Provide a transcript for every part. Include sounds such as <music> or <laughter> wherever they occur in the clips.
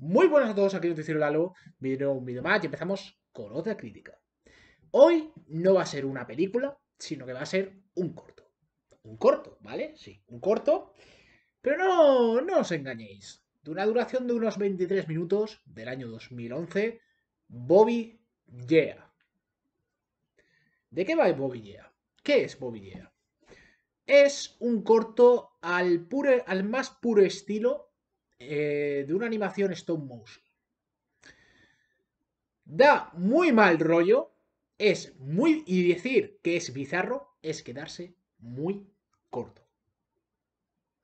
Muy buenas a todos, aquí Noticiero Lalo, video un vídeo más y empezamos con otra crítica. Hoy no va a ser una película, sino que va a ser un corto. Un corto, ¿vale? Sí, un corto. Pero no, no os engañéis. De una duración de unos 23 minutos del año 2011, Bobby Yeah. ¿De qué va Bobby Yeah? ¿Qué es Bobby Yeah? Es un corto al, puro, al más puro estilo eh, de una animación stop motion. Da muy mal rollo, es muy... y decir que es bizarro es quedarse muy corto.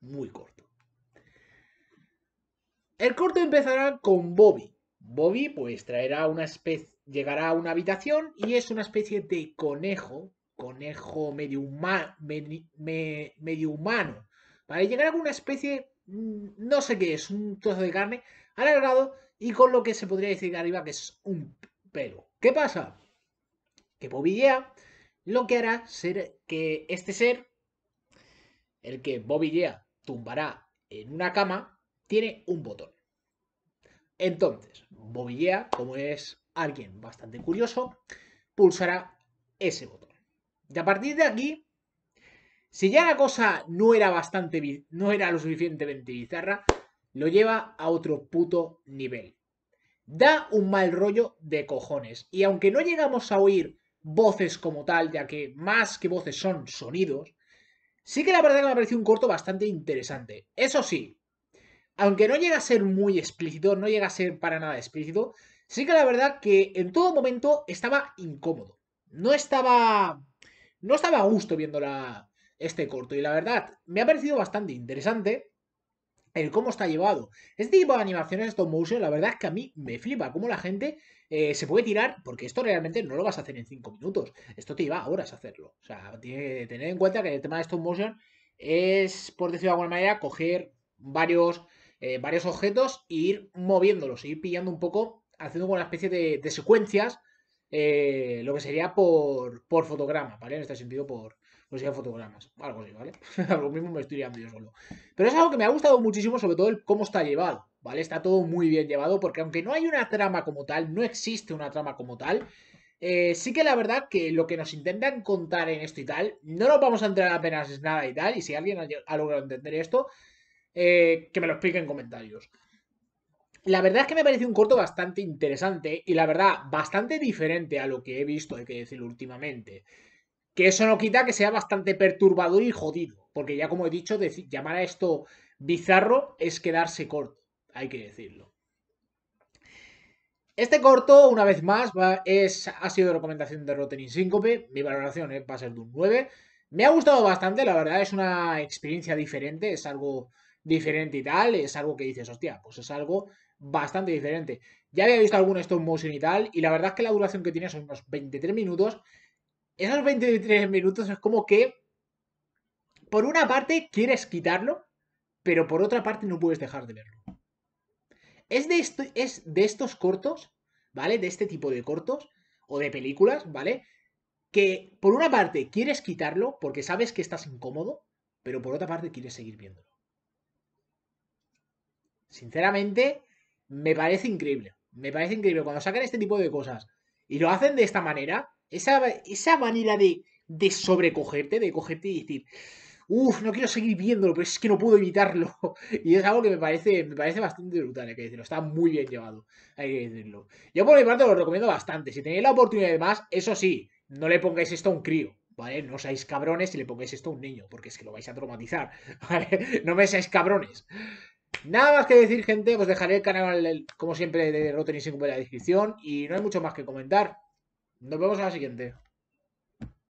Muy corto. El corto empezará con Bobby. Bobby pues traerá una especie, llegará a una habitación y es una especie de conejo conejo medio, medio humano. Para llegar a alguna especie, mm, no sé qué es, un trozo de carne alargado y con lo que se podría decir arriba que es un pelo. ¿Qué pasa? Que Bobillea lo que hará ser que este ser, el que Bobillea tumbará en una cama, tiene un botón. Entonces, Bobillea, como es alguien bastante curioso, pulsará ese botón. Y a partir de aquí, si ya la cosa no era bastante, no era lo suficientemente bizarra, lo lleva a otro puto nivel. Da un mal rollo de cojones. Y aunque no llegamos a oír voces como tal, ya que más que voces son sonidos, sí que la verdad que me ha parecido un corto bastante interesante. Eso sí, aunque no llega a ser muy explícito, no llega a ser para nada explícito, sí que la verdad que en todo momento estaba incómodo. No estaba no estaba a gusto viendo este corto y la verdad me ha parecido bastante interesante el cómo está llevado. Este tipo de animaciones stop motion, la verdad es que a mí me flipa cómo la gente eh, se puede tirar, porque esto realmente no lo vas a hacer en 5 minutos, esto te lleva horas a hacerlo. O sea, tiene que tener en cuenta que el tema de stop motion es, por decirlo de alguna manera, coger varios, eh, varios objetos e ir moviéndolos, e ir pillando un poco, haciendo una especie de, secuencias eh, lo que sería por, por fotograma, ¿vale? En este sentido, por, no serían fotogramas, algo así, ¿vale? <laughs> lo mismo me estoy liando yo solo. Pero es algo que me ha gustado muchísimo, sobre todo el cómo está llevado, ¿vale? Está todo muy bien llevado, porque aunque no hay una trama como tal, no existe una trama como tal, eh, sí que la verdad que lo que nos intentan contar en esto y tal, no nos vamos a entrar apenas nada y tal, y si alguien ha, logrado entender esto, eh, que me lo explique en comentarios. La verdad es que me parece un corto bastante interesante y la verdad bastante diferente a lo que he visto, hay que decirlo últimamente. Que eso no quita que sea bastante perturbador y jodido, porque ya como he dicho, llamar a esto bizarro es quedarse corto, hay que decirlo. Este corto, una vez más, es, ha sido recomendación de Rotten Síncope. Mi valoración eh, va a ser de un 9. Me ha gustado bastante, la verdad, es una experiencia diferente, es algo diferente y tal, es algo que dices, hostia, pues es algo bastante diferente. Ya había visto algún stop motion y tal, y la verdad es que la duración que tiene son unos 23 minutos. Esos 23 minutos es como que, por una parte, quieres quitarlo, pero por otra parte no puedes dejar de verlo. Es de, es de estos cortos, ¿vale? De este tipo de cortos, o de películas, ¿vale? Que por una parte quieres quitarlo porque sabes que estás incómodo, pero por otra parte quieres seguir viéndolo. Sinceramente, me parece increíble. Me parece increíble cuando sacan este tipo de cosas y lo hacen de esta manera, esa, esa manera de, de sobrecogerte, de cogerte y decir, uff, no quiero seguir viéndolo, pero es que no puedo evitarlo. <laughs> Y es algo que me parece, me parece bastante brutal, hay que decirlo. Está muy bien llevado, hay que decirlo. Yo por mi parte lo recomiendo bastante. Si tenéis la oportunidad de más, eso sí, no le pongáis esto a un crío. ¿Vale? No seáis cabrones si le pongáis esto a un niño, porque es que lo vais a traumatizar. <laughs> ¿Vale? No me seáis cabrones. Nada más que decir, gente, os dejaré el canal, como siempre, de Rotten y en la descripción. Y no hay mucho más que comentar. Nos vemos en la siguiente.